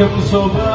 Come so far,